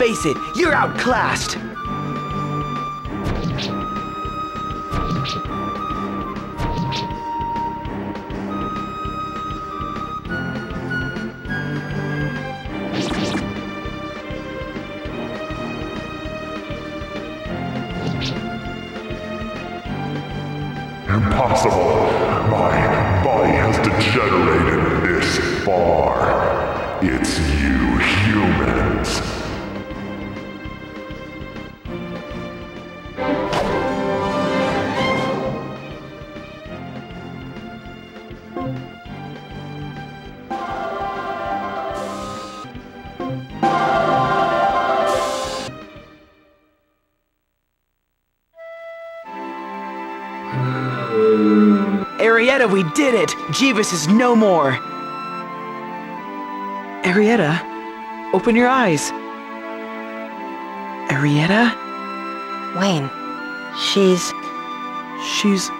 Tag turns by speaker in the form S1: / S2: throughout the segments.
S1: Face it, you're outclassed!
S2: Impossible. My body has degenerated this far. It's you humans.
S1: Arietta, we did it! Jeeves is no more! Arietta, open your eyes. Arietta?
S3: Wayne, she's.
S1: She's.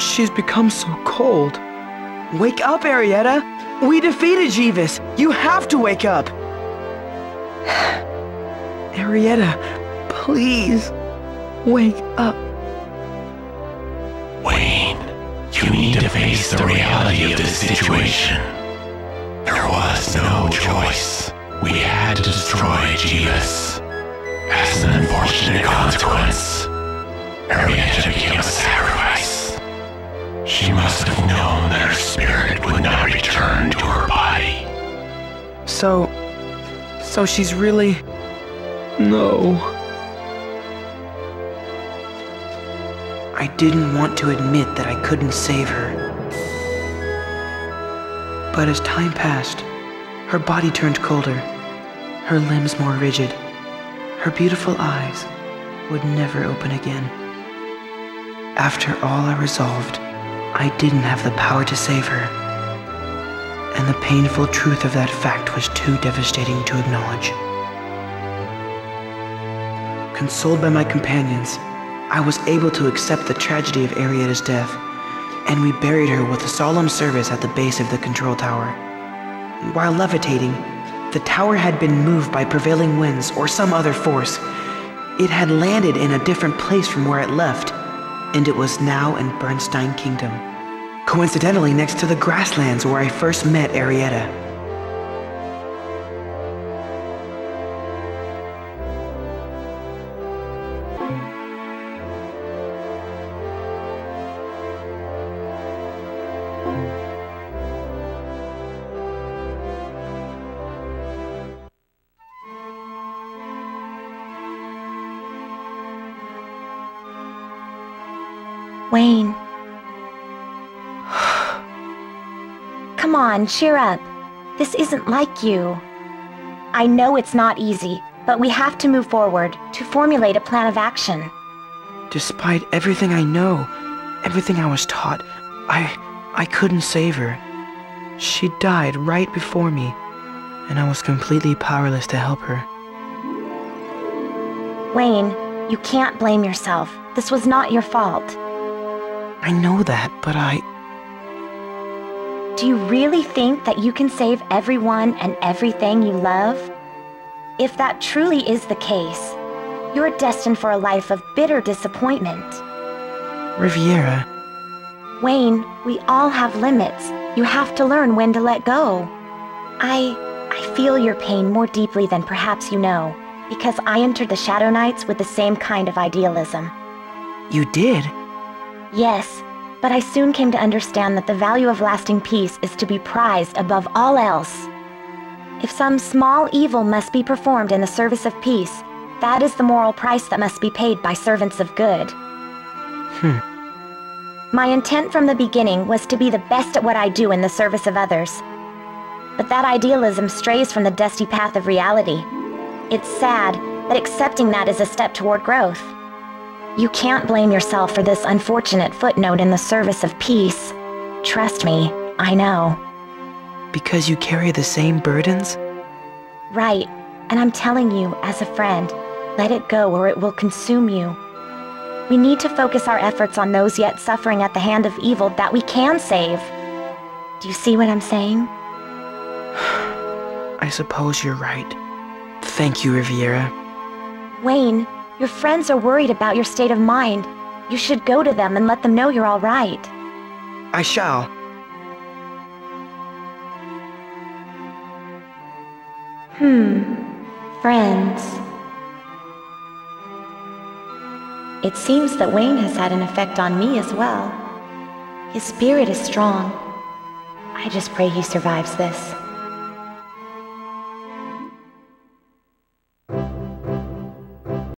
S1: She's become so cold. Wake up, Arietta! We defeated Jeeves! You have to wake up! Arietta, please, wake up.
S4: Wayne, you need to face the reality of this situation. There was no choice. We had to destroy Jeeves. As an unfortunate consequence, Arietta became a sacrifice. She must have known that her spirit would not return to her body.
S1: So. So she's really. No. I didn't want to admit that I couldn't save her. But as time passed, her body turned colder, her limbs more rigid, her beautiful eyes would never open again. After all I resolved, I didn't have the power to save her. And the painful truth of that fact was too devastating to acknowledge. Consoled by my companions, I was able to accept the tragedy of Arietta's death, and we buried her with a solemn service at the base of the control tower. While levitating, the tower had been moved by prevailing winds or some other force. It had landed in a different place from where it left, and it was now in Bernstein Kingdom. Coincidentally, next to the grasslands where I first met Arietta.
S3: Wayne. Come on, cheer up. This isn't like you. I know it's not easy, but we have to move forward to formulate a plan of action.
S1: Despite everything I know, everything I was taught, I. I couldn't save her. She died right before me, and I was completely powerless to help her.
S3: Wayne, you can't blame yourself. This was not your fault.
S1: I know that, but I.
S3: Do you really think that you can save everyone and everything you love? If that truly is the case, you're destined for a life of bitter disappointment.
S1: Riviera,
S3: Wayne, we all have limits. You have to learn when to let go. I. I feel your pain more deeply than perhaps you know, because I entered the Shadow Knights with the same kind of idealism.
S1: you did?
S3: Yes, but I soon came to understand that the value of lasting peace is to be prized above all else. If some small evil must be performed in the service of peace, that is the moral price that must be paid by servants of good.
S1: Hmm.
S3: My intent from the beginning was to be the best at what I do in the service of others. But that idealism strays from the dusty path of reality. It's sad, but accepting that is a step toward growth. You can't blame yourself for this unfortunate footnote in the service of peace. Trust me, I know.
S1: Because you carry the same burdens?
S3: Right, and I'm telling you, as a friend, let it go or it will consume you. We need to focus our efforts on those yet suffering at the hand of evil that we can save. Do you see what I'm saying?
S1: I suppose you're right. Thank you, Riviera.
S3: Wayne, your friends are worried about your state of mind. You should go to them and let them know you're all right.
S1: I shall.
S3: Hmm. Friends. It seems that Wayne has had an effect on me as well. His spirit is strong. I just pray he survives this.